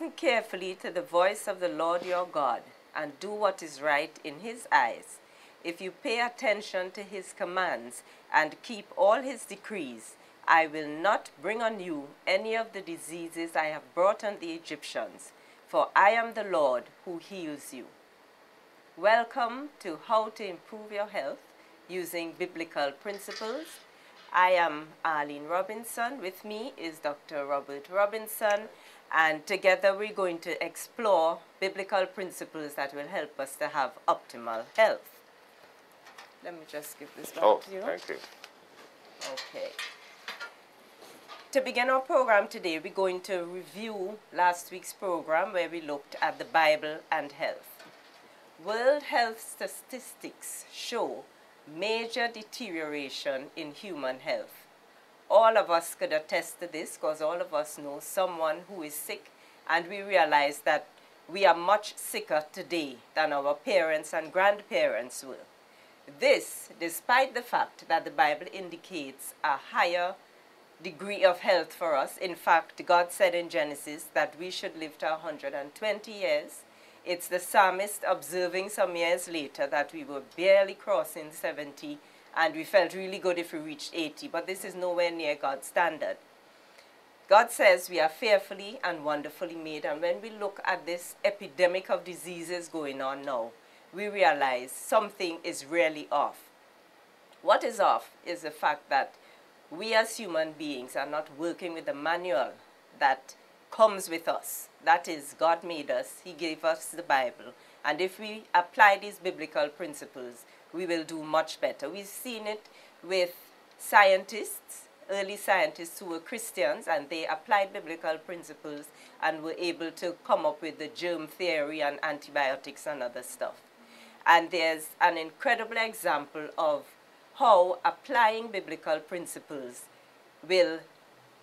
listen carefully to the voice of the Lord your God and do what is right in his eyes, if you pay attention to his commands and keep all his decrees, I will not bring on you any of the diseases I have brought on the Egyptians, for I am the Lord who heals you. Welcome to How to Improve Your Health Using Biblical Principles. I am Arlene Robinson. With me is Dr. Robert Robinson, and together we're going to explore biblical principles that will help us to have optimal health. Let me just give this back Oh, to you. thank you. Okay. To begin our program today, we're going to review last week's program where we looked at the Bible and health. World health statistics show major deterioration in human health. All of us could attest to this because all of us know someone who is sick, and we realize that we are much sicker today than our parents and grandparents were. This, despite the fact that the Bible indicates a higher degree of health for us. In fact, God said in Genesis that we should live to 120 years. It's the psalmist observing some years later that we were barely crossing 70 and we felt really good if we reached 80, but this is nowhere near God's standard. God says we are fearfully and wonderfully made, and when we look at this epidemic of diseases going on now, we realize something is really off. What is off is the fact that we as human beings are not working with the manual that comes with us. That is, God made us, He gave us the Bible. And if we apply these biblical principles, we will do much better. We've seen it with scientists, early scientists who were Christians, and they applied biblical principles and were able to come up with the germ theory and antibiotics and other stuff. And there's an incredible example of how applying biblical principles will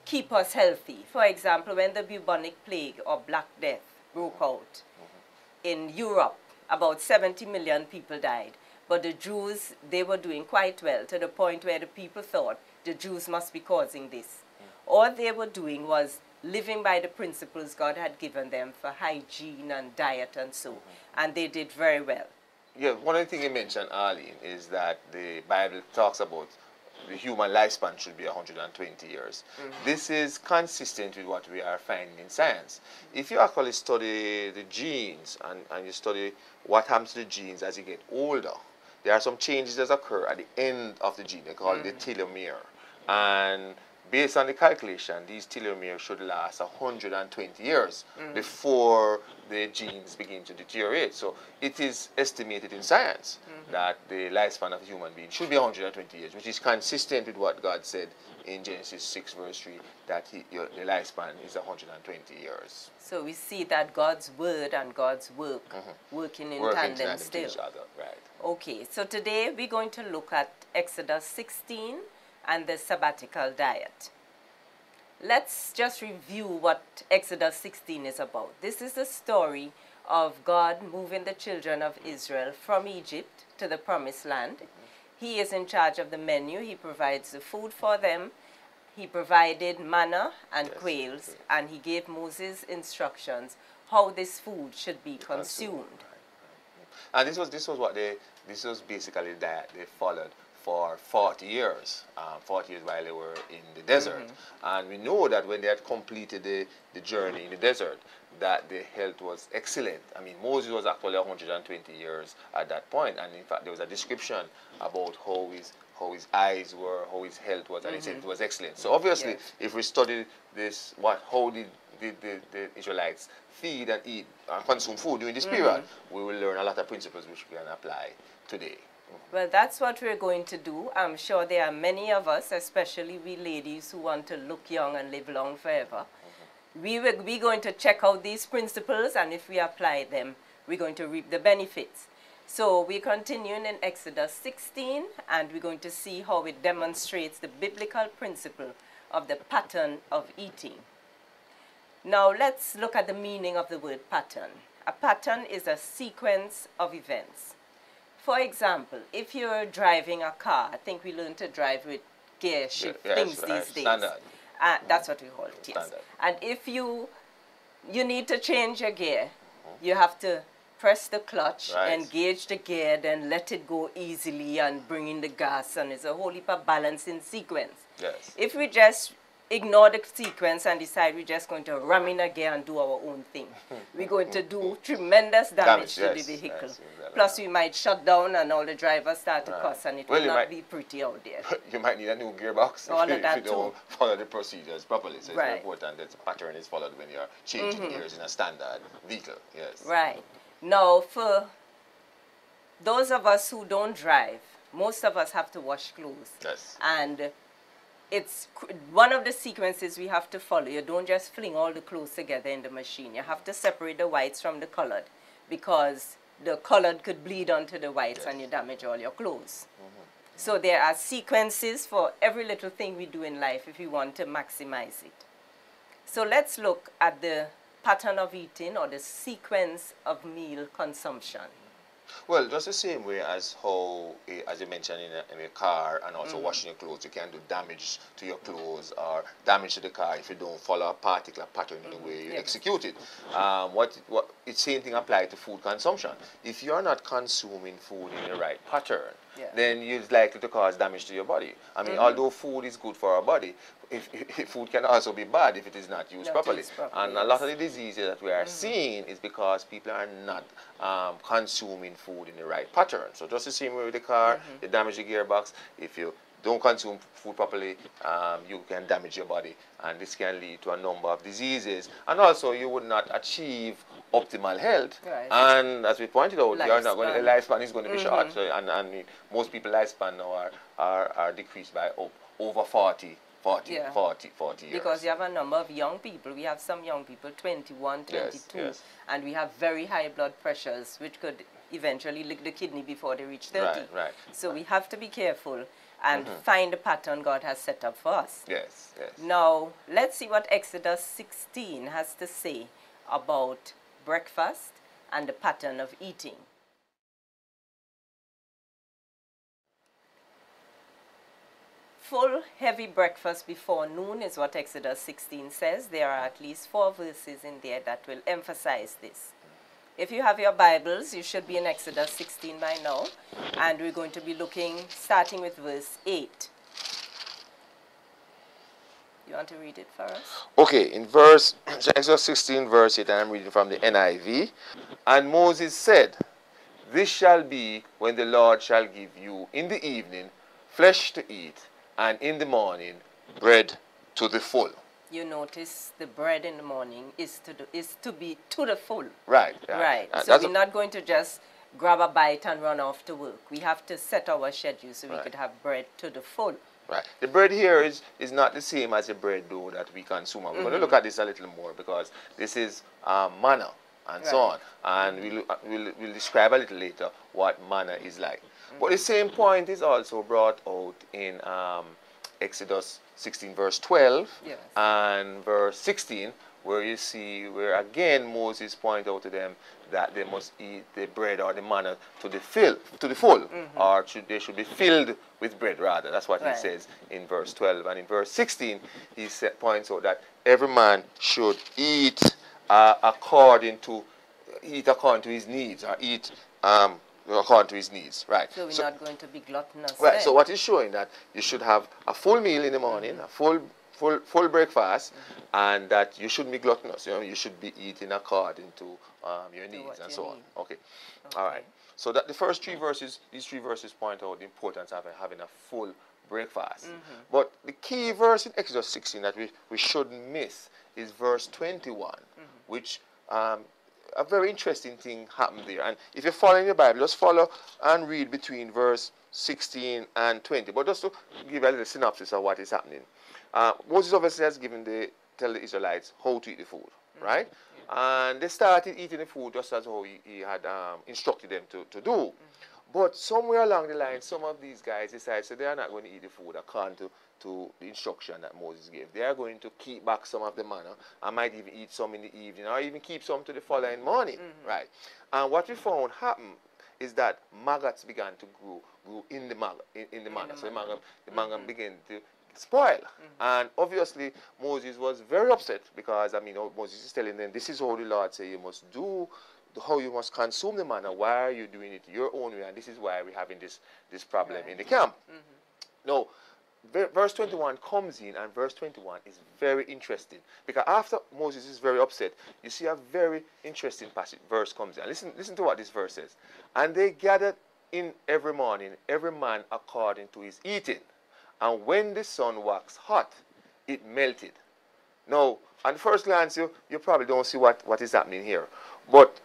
keep us healthy. For example, when the bubonic plague or Black Death broke out mm-hmm. in Europe, about 70 million people died. But the Jews, they were doing quite well to the point where the people thought the Jews must be causing this. All they were doing was living by the principles God had given them for hygiene and diet and so. Mm-hmm. And they did very well. Yeah, one of the things you mentioned, Arlene, is that the Bible talks about the human lifespan should be 120 years. Mm-hmm. This is consistent with what we are finding in science. If you actually study the genes and, and you study what happens to the genes as you get older, there are some changes that occur at the end of the gene. They call it the mm. telomere. And based on the calculation, these telomeres should last 120 years mm. before the genes begin to deteriorate. So it is estimated in science mm-hmm. that the lifespan of a human being should be 120 years, which is consistent with what God said in Genesis 6, verse 3, that he, your, the lifespan is 120 years. So we see that God's word and God's work mm-hmm. working in Working tandem tandem still. each other, right. Okay, so today we're going to look at Exodus 16 and the sabbatical diet. Let's just review what Exodus 16 is about. This is the story of God moving the children of Israel from Egypt to the promised land. He is in charge of the menu, He provides the food for them. He provided manna and Yes, quails, yes. and He gave Moses instructions how this food should be consumed. And this was this was what they this was basically the diet they followed for 40 years, um, 40 years while they were in the desert. Mm-hmm. And we know that when they had completed the, the journey in the desert, that their health was excellent. I mean, Moses was actually 120 years at that point, and in fact, there was a description about how his how his eyes were, how his health was, and he said it was excellent. So obviously, Yes. if we study this, what how did the, the, the Israelites feed and eat and consume food during this period, mm-hmm. we will learn a lot of principles which we can apply today. Well, that's what we're going to do. I'm sure there are many of us, especially we ladies who want to look young and live long forever. Mm-hmm. We will be going to check out these principles, and if we apply them, we're going to reap the benefits. So we're continuing in Exodus 16, and we're going to see how it demonstrates the biblical principle of the pattern of eating. Now let's look at the meaning of the word pattern. A pattern is a sequence of events. For example, if you're driving a car, I think we learn to drive with gear shift yes, things right, these days. standard. Uh, that's what we call it, yes. Standard. And if you you need to change your gear, you have to press the clutch, Right. engage the gear, then let it go easily and bring in the gas, and it's a whole heap of balancing sequence. Yes. If we just ignore the sequence and decide we're just going to ram in a gear and do our own thing, we're going to do tremendous damage, Damage, to yes, the vehicle. Plus, we might shut down and all the drivers start to Right. cuss, and it Well, will not might- be pretty out there. you might need a new gearbox All if, of you, that if you don't follow the procedures properly. So it's very Right. Mm-hmm. important that the pattern is followed when you're changing gears in a standard vehicle. Yes. Right. Now, for those of us who don't drive, most of us have to wash clothes. Yes. And it's one of the sequences we have to follow. You don't just fling all the clothes together in the machine. You have to separate the whites from the colored because the colored could bleed onto the whites and you damage all your clothes. Mm-hmm. So there are sequences for every little thing we do in life if we want to maximize it. So let's look at the pattern of eating or the sequence of meal consumption. Well, just the same way as how, eh, as you mentioned in a, in a car and Mm-hmm. also washing your clothes, you can do damage to your clothes or damage to the car if you don't follow a particular pattern in the way you Yes. execute it. Um, what, what, it's same thing applied to food consumption. If you're not consuming food in the right pattern, Yeah. then it's likely to cause damage to your body. I mean, although food is good for our body, if, if food can also be bad if it is not used Not properly. used properly, And a lot of the diseases that we are seeing is because people are not um, consuming food in the right pattern. So just the same way with the car, you damage the gearbox. If you don't consume food properly, um, you can damage your body, and this can lead to a number of diseases. And also, you would not achieve optimal health. Right. And as we pointed out, you're not going to, the Lifespan. lifespan is going to be short. Mm-hmm. So, and, and most people lifespan now are, are, are decreased by over 40, 40, Yeah. 40, 40 years. Because you have a number of young people. We have some young people, 21, 22, Yes, yes. and we have very high blood pressures, which could eventually lick the kidney before they reach 30. Right, right. So we have to be careful and mm-hmm. find the pattern God has set up for us. Yes, yes. Now, let's see what Exodus 16 has to say about breakfast and the pattern of eating. Full heavy breakfast before noon is what Exodus 16 says. There are at least four verses in there that will emphasize this. If you have your Bibles, you should be in Exodus 16 by now, and we're going to be looking starting with verse 8. You want to read it for us? Okay, in verse Exodus 16, verse 8, and I'm reading from the NIV. And Moses said, This shall be when the Lord shall give you in the evening flesh to eat, and in the morning bread to the full. You notice the bread in the morning is to the, is to be to the full. Right. yeah. Right. Uh, so we're not going to just grab a bite and run off to work. We have to set our schedule so we could have bread to the full. Right. The bread here is, is not the same as the bread dough that we consume. We're going to look at this a little more because this is um, manna and so on. Right. And we'll, uh, we'll, we'll describe a little later what manna is like. But the same point is also brought out in um, Exodus 16, verse 12 Yes. and verse 16, where you see where again Moses point out to them that they must eat the bread or the manna to the fill to the full, or should, they should be filled with bread rather. That's what Right. he says in verse 12, and in verse 16 he sa- points out that every man should eat uh, according to eat according to his needs, or eat um, according to his needs. Right. So we're So- not going to be gluttonous. Right. then. So what is showing that you should have a full meal in the morning, a full full full breakfast, and that you shouldn't be gluttonous. You know, you should be eating according to um, your needs and you so on. need. Okay. All right. So that the first three verses, these three verses point out the importance of having a full breakfast. Mm-hmm. But the key verse in Exodus 16 that we, we shouldn't miss is verse 21, Mm-hmm. which um, a very interesting thing happened there. And if you're following your Bible, just follow and read between verse 16 and 20. But just to give a little synopsis of what is happening. Uh, Moses obviously has given the tell the Israelites how to eat the food, mm-hmm. right? And they started eating the food just as how he, he had um, instructed them to, to do. Mm-hmm. But somewhere along the line, some of these guys decided so they are not going to eat the food according to, to the instruction that Moses gave. They are going to keep back some of the manna and might even eat some in the evening or even keep some to the following mm-hmm. morning, right? And what we found happened is that maggots began to grow, grow in the manna, in, in the manna. so the manna. manna, the manna began to spoil. Mm-hmm. And obviously, Moses was very upset because, I mean, oh, Moses is telling them, this is how the Lord say you must do, how you must consume the manna. Why are you doing it your own way? And this is why we're having this, this problem in the camp. Mm-hmm. Now, verse 21 comes in, and verse 21 is very interesting because after Moses is very upset, you see a very interesting passage. Verse comes in. Listen, listen to what this verse says. And they gathered in every morning, every man according to his eating. And when the sun waxed hot, it melted. Now, on first glance, you, you probably don't see what, what is happening here. But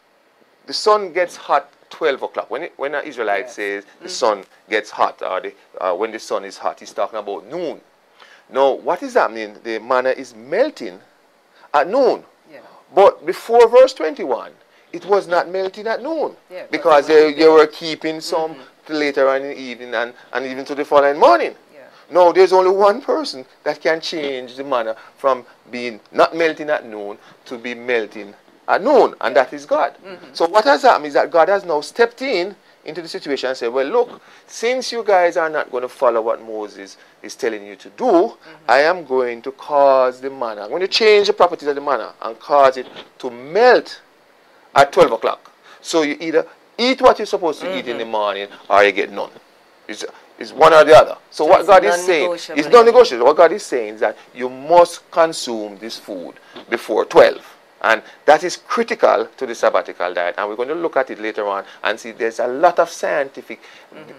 the sun gets hot 12 o'clock. When, it, when an Israelite Yes. says the sun gets hot, or the, uh, when the sun is hot, he's talking about noon. Now, what is happening? The manna is melting at noon. Yeah. But before verse 21, it was not melting at noon. Yeah, because they, they were keeping some till later on in the evening and, and even to the following morning. No, there's only one person that can change the manna from being not melting at noon to be melting at noon, and that is God. Mm-hmm. So what has happened is that God has now stepped in into the situation and said, well, look, since you guys are not going to follow what Moses is telling you to do, mm-hmm. I am going to cause the manna. I'm going to change the properties of the manna and cause it to melt at 12 o'clock. So you either eat what you're supposed to eat in the mm-hmm. morning or you get none. It's, it's one or the other. So, what God is saying, non-negotiable. non negotiable. What God is saying is that you must consume this food before 12. And that is critical to the sabbatical diet. And we're going to look at it later on and see there's a lot of scientific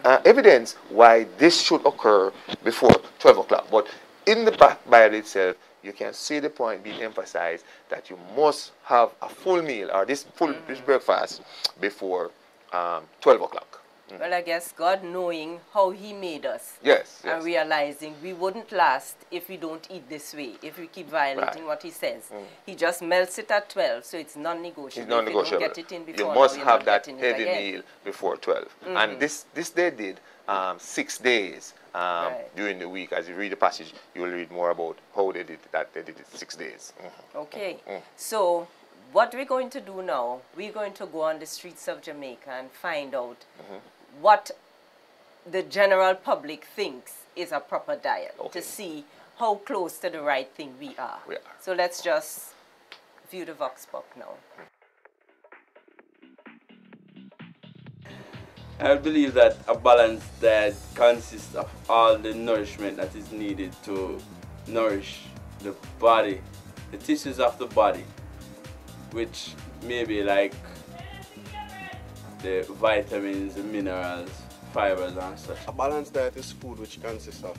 uh, evidence why this should occur before 12 o'clock. But in the Bible itself, you can see the point being emphasized that you must have a full meal or this full this breakfast before um, 12 o'clock. Well, I guess God knowing how He made us Yes, and realizing we wouldn't last if we don't eat this way, if we keep violating Right. Mm. what He says. He just melts it at 12, so it's non negotiable. It's non-negotiable. You get it in before, must you're have that heavy meal before 12. And this, this they did um, six days um, Right. during the week. As you read the passage, you will read more about how they did that. They did it six days. Mhm. Okay, Mm. so what we're going to do now, we're going to go on the streets of Jamaica and find out Mm-hmm. what the general public thinks is a proper diet Okay. to see how close to the right thing we are. We are. So let's just view the Vox Pop now. I believe that a balanced diet consists of all the nourishment that is needed to nourish the body, the tissues of the body, which may be like the vitamins, the minerals, fibers, and such. A balanced diet is food which consists of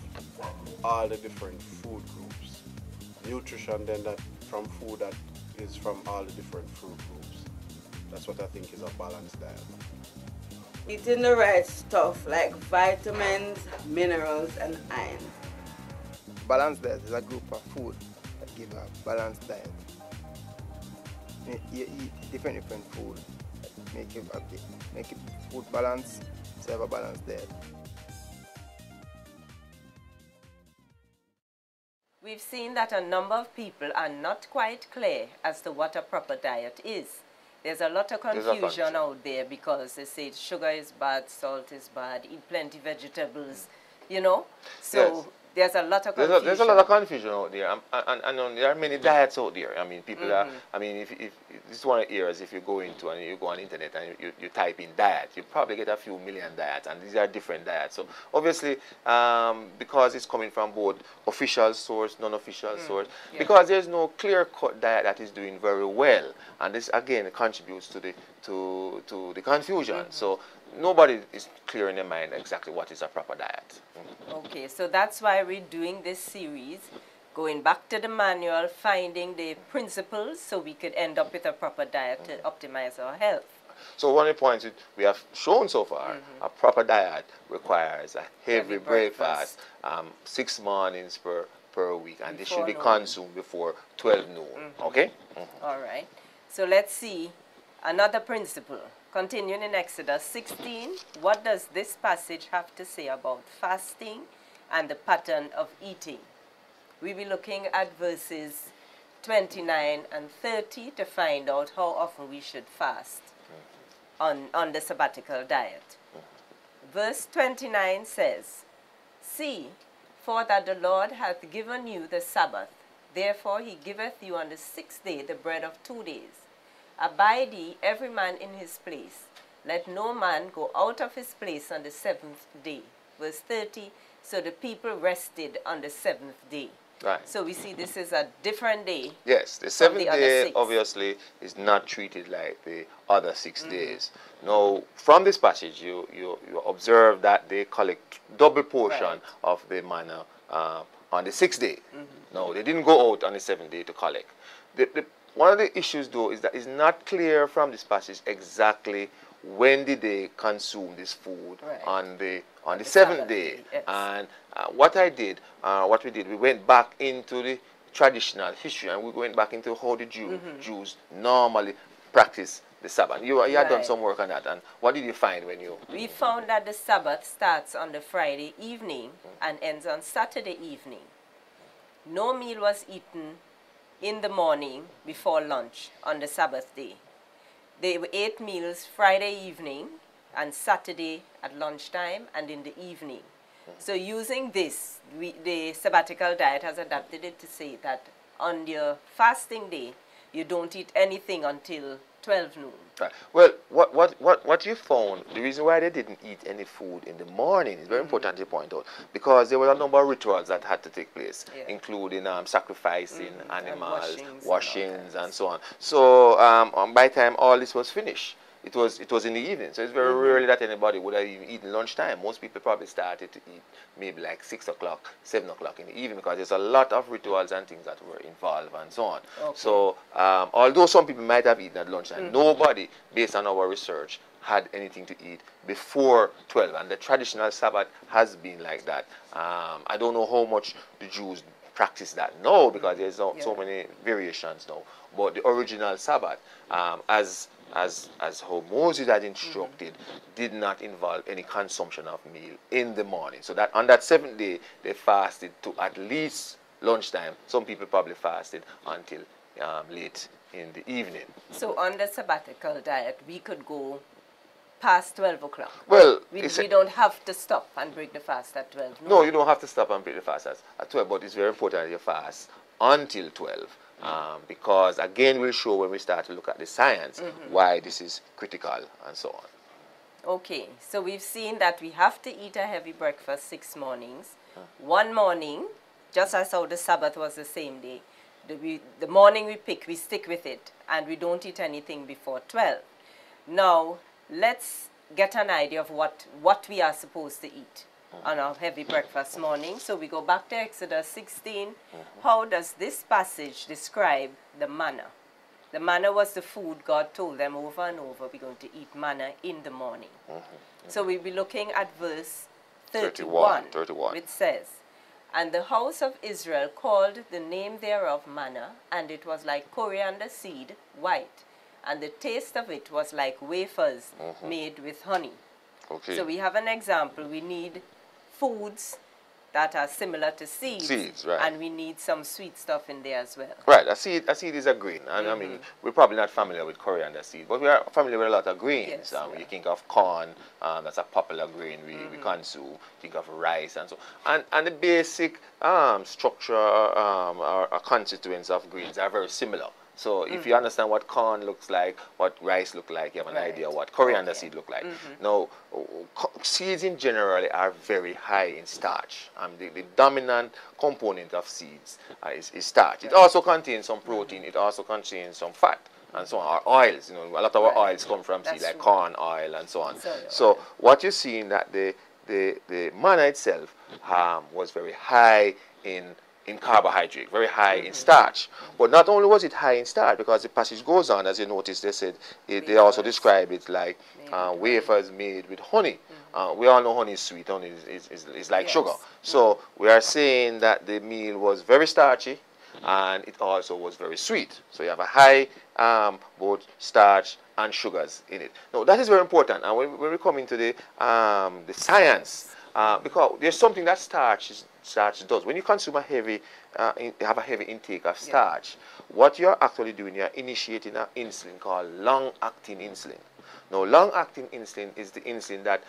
all the different food groups. Nutrition then that from food that is from all the different food groups. That's what I think is a balanced diet. Eating the right stuff like vitamins, minerals, and iron. Balanced diet is a group of food that give a balanced diet. You, you eat different different food make it make it food balance, so have a balanced diet. We've seen that a number of people are not quite clear as to what a proper diet is. There's a lot of confusion confusion. out there because they say sugar is bad, salt is bad, eat plenty vegetables, you know. So Yes. There's a lot of There's confusion. a, there's a lot of confusion out there, and, and, and, there are many diets out there. I mean, people are. Mm-hmm. I mean, if, if this one of the if you go into and you go on internet and you, you type in diet, you probably get a few million diets, and these are different diets. So obviously, um, because it's coming from both official source, non-official mm, source, yeah. because there's no clear-cut diet that is doing very well, and this again contributes to the to to the confusion. Mm-hmm. So nobody is clear in their mind exactly what is a proper diet. Okay, so that's why we're doing this series, going back to the manual, finding the principles so we could end up with a proper diet to optimize our health. So one of the points we have shown so far, a proper diet requires a heavy, Heavy breakfast, breakfast. um, six mornings per, per week, and this should be noon. consumed before 12 noon. Okay? Mhm. All right. So let's see another principle. Continuing in Exodus 16, what does this passage have to say about fasting and the pattern of eating? We'll be looking at verses 29 and 30 to find out how often we should fast on, on the sabbatical diet. Verse 29 says, See, For that the Lord hath given you the Sabbath, therefore he giveth you on the sixth day the bread of two days. Abide ye every man in his place. Let no man go out of his place on the seventh day. Verse 30 So the people rested on the seventh day. Right. So we see this is a different day. Yes, the seventh the day obviously is not treated like the other 6 Mm-hmm. days. Now, from this passage, you, you, you observe that they collect double portion Right. of the manna uh, on the sixth day. Mm-hmm. No, they didn't go out on the seventh day to collect. The, the, one of the issues, though, is that it's not clear from this passage exactly when did they consume this food Right. on the on the the seventh Sabbath day. yes. And uh, what I did, uh, what we did, we went back into the traditional history and we went back into how the Jew, Jews normally practice the Sabbath. You, you had done some work on that, and what did you find when you? We found that the Sabbath starts on the Friday evening and ends on Saturday evening. No meal was eaten in the morning before lunch on the Sabbath day. They ate meals Friday evening and Saturday at lunchtime and in the evening. So using this, we, the sabbatical diet has adapted it to say that on your fasting day, you don't eat anything until 12 noon. Right. Well, what, what, what, what you found, the reason why they didn't eat any food in the morning is very Mm-hmm. important to point out because there were a number of rituals that had to take place, Yeah. including um, sacrificing Mhm, animals, washings and all washings, kinds. and so on. So um, um, by the time all this was finished, it was it was in the evening. So it's very Mm-hmm. rarely that anybody would have even eaten lunchtime. Most people probably started to eat maybe like six o'clock, seven o'clock in the evening because there's a lot of rituals and things that were involved and so on. Okay. So um, although some people might have eaten at lunchtime, nobody, based on our research, had anything to eat before 12. And the traditional Sabbath has been like that. Um, I don't know how much the Jews practice that now because there's so, so many variations now. But the original Sabbath, um, as as as how Moses had instructed, did not involve any consumption of meal in the morning. So that on that seventh day they fasted to at least lunchtime. Some people probably fasted until um, late in the evening. So on the sabbatical diet, we could go past 12 o'clock. Well, We, we don't have to stop and break the fast at 12. No, you don't have to stop and break the fast at, at 12, but it's very important that you fast until 12. Um, because again, we'll show when we start to look at the science why this is critical and so on. Okay, so we've seen that we have to eat a heavy breakfast six mornings. One morning, just as how the Sabbath was the same day, the, we, the morning we pick, we stick with it, and we don't eat anything before 12. Now, let's get an idea of what, what we are supposed to eat Uh-huh. on our heavy breakfast morning. So we go back to Exodus 16. Uh-huh. How does this passage describe the manna? The manna was the food God told them over and over, we're going to eat manna in the morning. Uh-huh. So we'll be looking at verse 31, 31, 31. which says, And the house of Israel called the name thereof manna, and it was like coriander seed, white, and the taste of it was like wafers made with honey. Okay. So we have an example. We need foods that are similar to seeds, Seeds, right. and we need some sweet stuff in there as well. Right, a seed, a seed is a. And I Mm-hmm. mean, we're probably not familiar with coriander seed, but we are familiar with a lot of grains. Yes, um, we You think of corn, um, that's a popular grain we, we Mm-hmm. consume. Think of rice and so And, and the basic um, structure um, or, or constituents of grains are very similar. So if you understand what corn looks like, what rice look like, you have an Mm-hmm. Right. idea what coriander Okay. Mm-hmm. seed look like. Now, co- seeds in general are very high in starch. Um, the, the dominant component of seeds uh, is, is starch. It also contains some protein. It also contains some fat and so on. Or oils. You know, a lot of our Right. oils come from seed, like corn oil and so on. So what you see in that the the the manna itself um, was very high in in carbohydrate, very high in starch. But not only was it high in starch, because the passage goes on, as you notice, they said it, they also describe it like uh, wafers made with honey. Uh, we all know honey is sweet. Honey is, is, is, is like Yes. sugar. So we are saying that the meal was very starchy, and it also was very sweet. So you have a high um, both starch and sugars in it. Now that is very important. And when, when we come into the um, the science, uh, because there's something that starch is, starch does. When you consume a heavy, uh, in, have a heavy intake of starch, what you're actually doing, you're initiating an insulin called long-acting insulin. Now, long-acting insulin is the insulin that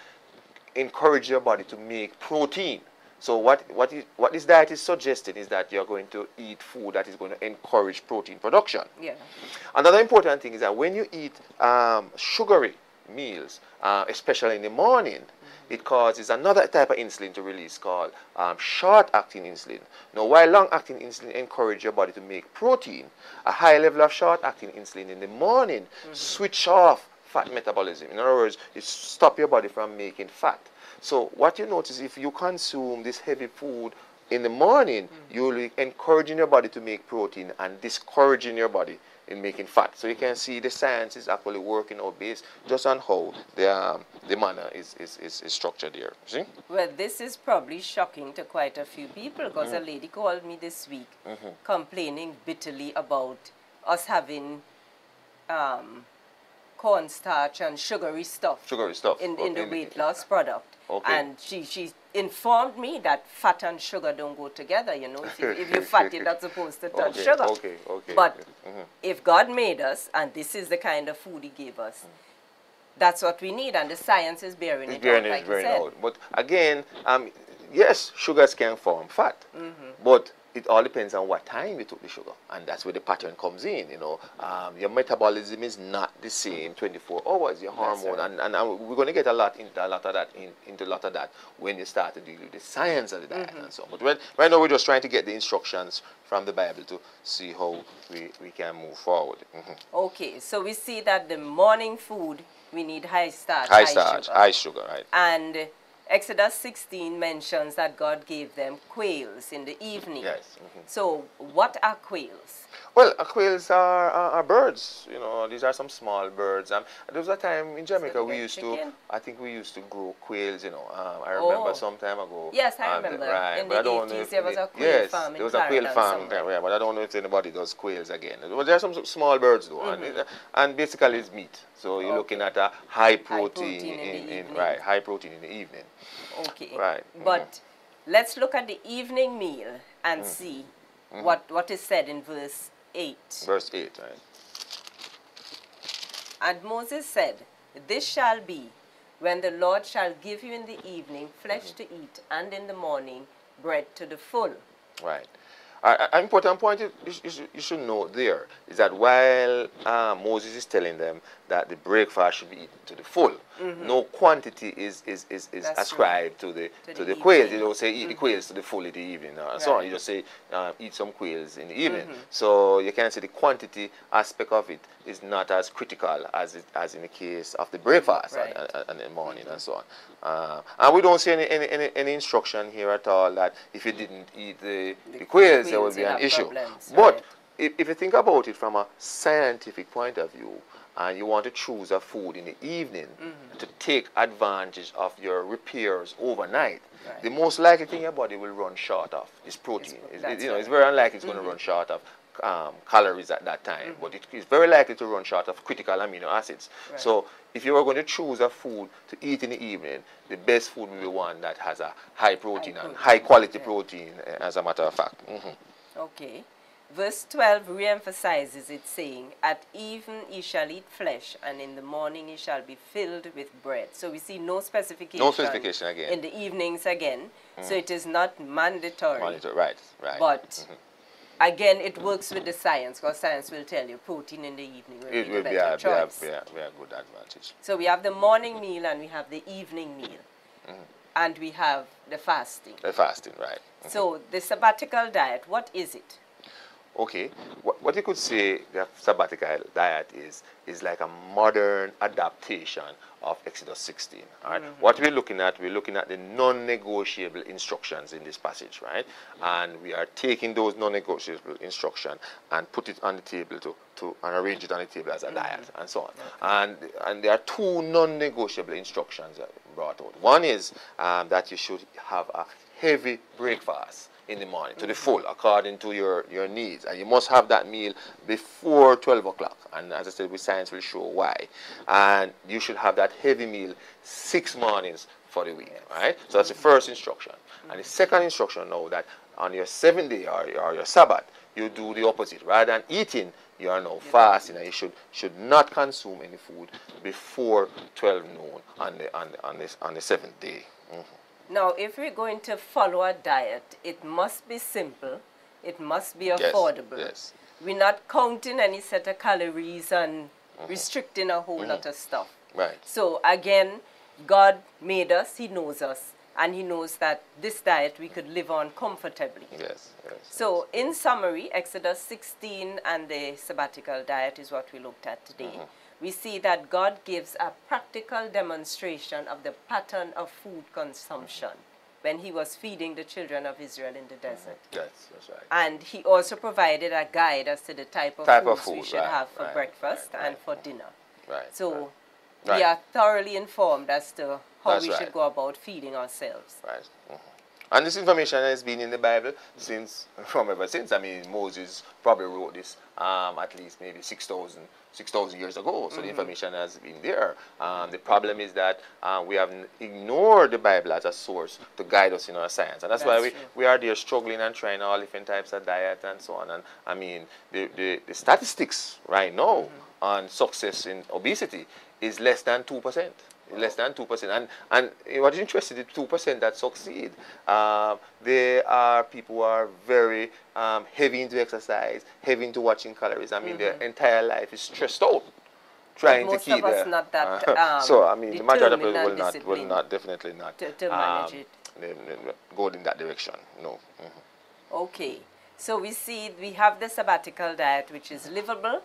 encourages your body to make protein. So what, what, is, what this diet is suggesting is that you're going to eat food that is going to encourage protein production. Yeah. Another important thing is that when you eat um, sugary meals, uh, especially in the morning, it causes another type of insulin to release called um, short-acting insulin. Now, while long-acting insulin encourages your body to make protein, a high level of short-acting insulin in the morning switch off fat metabolism. In other words, it stop your body from making fat. So what you notice if you consume this heavy food in the morning, you'll be encouraging your body to make protein and discouraging your body in making fat. So you can see the science is actually working out based just on how the, um, the manna is, is, is, is structured here. See? Well, this is probably shocking to quite a few people because Mm-hmm. a lady called me this week complaining bitterly about us having um, cornstarch and sugary stuff Sugary stuff. in, in the weight loss product. Okay. And she, she informed me that fat and sugar don't go together. You know, if, you, if you're fat, you're not supposed to touch Okay, sugar. okay, okay. But Mhm. if God made us, and this is the kind of food He gave us, that's what we need, and the science is bearing It's it bearing out, it like bearing said. out. But again, um, yes, sugars can form fat, Mm-hmm. but it all depends on what time you took the sugar, and that's where the pattern comes in. You know, um, your metabolism is not the same 24 hours. Your hormone, and, and, and we're going to get a lot into a lot of that in, into a lot of that when you start to deal with the science of the diet Mm-hmm. and so on. But right, right now, we're just trying to get the instructions from the Bible to see how we, we can move forward. Mhm. Okay, so we see that the morning food we need high starch, High starch, sugar. high sugar, right? and Exodus 16 mentions that God gave them quails in the evening. Yes. mhm. So, what are quails? Well, uh, quails are, are, are birds. You know, these are some small birds. Um, there was a time in Jamaica they we used chicken? to. I think we used to grow quails. You know, um, I remember Oh. some time ago. Yes, I remember. Right, In but I the don't know 80s if there was a quail yes, farm in there was a quail farm somewhere. yeah, but I don't know if anybody does quails again. But there are some small birds though, Mm-hmm. it- and basically it's meat. So you're looking at a high protein, protein in the in, in evening. right, high protein in the evening. Okay. Right, But mm-hmm. let's look at the evening meal and Mm. see mm-hmm. what, what is said in verse 8. Verse eight, right? And Moses said, This shall be when the Lord shall give you in the evening flesh mm-hmm. to eat, and in the morning bread to the full. Right. An important point you, should, you should know there is that while uh, Moses is telling them that the breakfast should be eaten to the full, no quantity is, is, is, is ascribed to the To to the the, quails. You don't say eat the quails to the full in the evening uh, and so on. You just say uh, eat some quails in the evening. So you can see the quantity aspect of it is not as critical as it, as in the case of the breakfast Right. and, and, and the morning and so on. Uh, and we don't see any, any, any, any instruction here at all that if you didn't eat the, The the quails, there will be an issue. problems, But right. if, if you think about it from a scientific point of view, and you want to choose a food in the evening Mm-hmm. to take advantage of your repairs overnight, Right. the most likely thing your body will run short of is protein. pro- It's- you know, it's right. Mm-hmm. very unlikely it's going to run short of um, calories at that time, but it is very likely to run short of critical amino acids. Right. So if you are going to choose a food to eat in the evening, the best food will be one that has a high protein and protein, high quality yeah. protein, uh, as a matter of fact. Mhm. Okay. Verse 12 re-emphasizes it saying, At even ye shall eat flesh, and in the morning ye shall be filled with bread. So we see no specification. No specification again. In the evenings again. So it is not mandatory. Monitor, right, right. But Mhm. Again, it works with the science, because science will tell you protein in the evening will it be will better a, be, a, choice. be, a, be a good advantage. So we have the morning meal and we have the evening meal. Mm-hmm. And we have the fasting. The fasting, right. So the sabbatical diet, what is it? Okay, what, what you could say the sabbatical diet is is like a modern adaptation of Exodus 16. All right? What we're looking at, we're looking at the non-negotiable instructions in this passage, right? And we are taking those non-negotiable instructions and put it on the table to, to and arrange it on the table as a diet and so on. And and there are two non-negotiable instructions that brought out. One is um, that you should have a heavy breakfast in the morning to the full according to your, your needs. And you must have that meal before 12 o'clock. And as I said with science will show why. And you should have that heavy meal six mornings for the week right? So that's the first instruction. And the second instruction now that on your seventh day or, or your Sabbath you do the opposite. Rather than eating you are now fasting. And you should should not consume any food before 12 noon on the on the, on this on the seventh day. Mhm. Now, if we're going to follow a diet, it must be simple, it must be affordable. yes. We're not counting any set of calories and Mm-hmm. restricting a whole lot of stuff. Right. So, again, God made us, He knows us, and He knows that this diet we could live on comfortably. Yes. Yes. So, in summary, Exodus 16 and the sabbatical diet is what we looked at today. We see that God gives a practical demonstration of the pattern of food consumption when He was feeding the children of Israel in the desert. Yes. That's right. And He also provided a guide as to the type of Type of foods we should right, have for right, breakfast right, and for dinner. Right. So, we are thoroughly informed as to how That's we should go about feeding ourselves. Right. Mhm. And this information has been in the Bible since, from ever since. I mean, Moses probably wrote this um, at least maybe 6,000 6,000 years ago. Mm-hmm. So the information has been there. Um, the problem is that uh, we have ignored the Bible as a source to guide us in our science. And that's, why we, true. we are there struggling and trying all different types of diet and so on. And I mean, the, the, the statistics right now Mm-hmm. on success in obesity is less than 2%. Less than 2%. And, and what is interesting, the 2% that succeed, um, they are people who are very um, heavy into exercise, heavy into watching calories. I mean, their entire life is stressed out. Trying to keep of us their- not that, uh, um, so I mean, the majority of people will not, will not, definitely not to- to manage um, it. they- they go in that direction. No. Mhm. Okay, so we see we have the sabbatical diet, which is livable,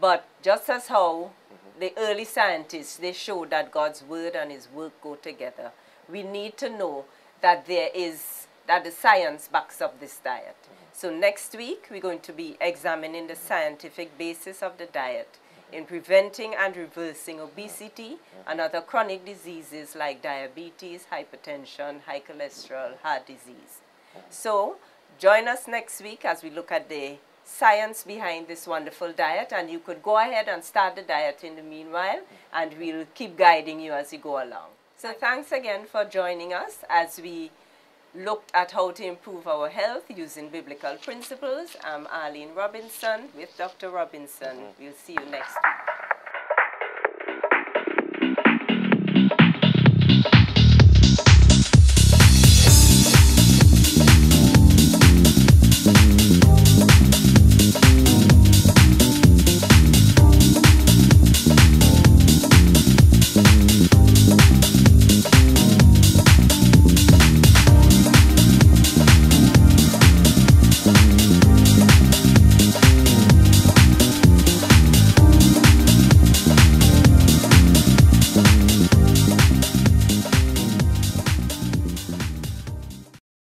but just as how the early scientists they showed that God's word and His work go together, we need to know that there is that the science backs up this diet. So next week we're going to be examining the scientific basis of the diet in preventing and reversing obesity and other chronic diseases like diabetes, hypertension, high cholesterol, heart disease. So, join us next week as we look at the science behind this wonderful diet. And you could go ahead and start the diet in the meanwhile, and we'll keep guiding you as you go along. So, thanks again for joining us as we looked at how to improve our health using biblical principles. I'm Arlene Robinson with Dr. Robinson. Mm-hmm. We'll see you next week.